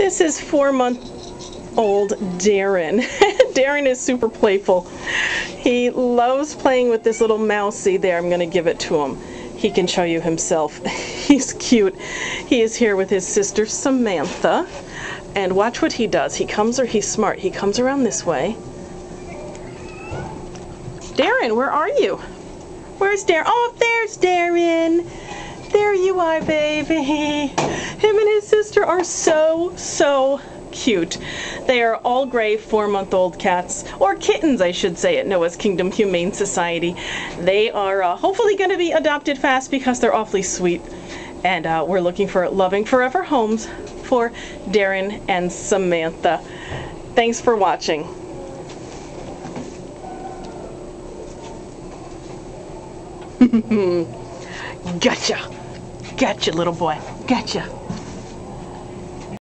This is four month old Darren. Darren is super playful. He loves playing with this little mousey there. I'm going to give it to him. He can show you himself. He's cute. He is here with his sister Samantha. And watch what he does. He comes, or he's smart. He comes around this way. Darren, where are you? Where's Darren? Oh, there's Darren. There you are, baby. Sister are so, so cute. They are all gray four month old cats, or kittens, I should say, at Noah's Kingdom Humane Society. They are uh, hopefully going to be adopted fast because they're awfully sweet. And uh, we're looking for loving forever homes for Darren and Samantha. Thanks for watching. gotcha. Gotcha, little boy. Gotcha.